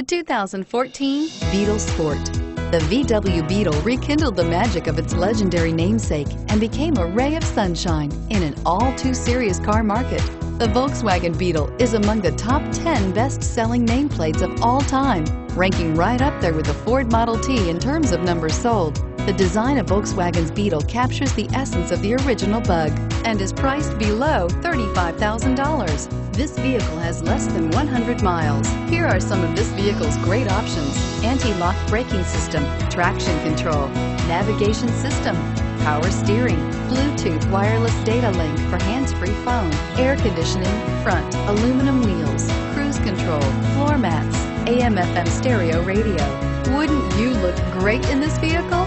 The 2014 Beetle Sport. The VW Beetle rekindled the magic of its legendary namesake and became a ray of sunshine in an all-too-serious car market. The Volkswagen Beetle is among the top 10 best-selling nameplates of all time, ranking right up there with the Ford Model T in terms of numbers sold. The design of Volkswagen's Beetle captures the essence of the original bug and is priced below $35,000. This vehicle has less than 100 miles. Here are some of this vehicle's great options. Anti-lock braking system, traction control, navigation system, power steering, Bluetooth wireless data link for hands-free phone, air conditioning, front, aluminum wheels, cruise control, floor mats, AM FM stereo radio. Wouldn't you look great in this vehicle?